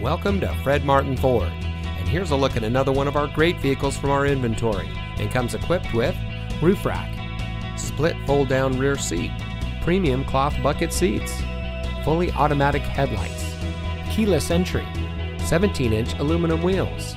Welcome to Fred Martin Ford. And here's a look at another one of our great vehicles from our inventory. It comes equipped with roof rack, split fold down rear seat, premium cloth bucket seats, fully automatic headlights, keyless entry, 17 inch aluminum wheels,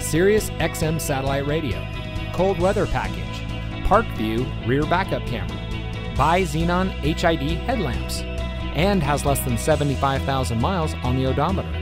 Sirius XM satellite radio, cold weather package, park view rear backup camera, bi xenon HID headlamps, and has less than 75,000 miles on the odometer.